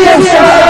Revolution!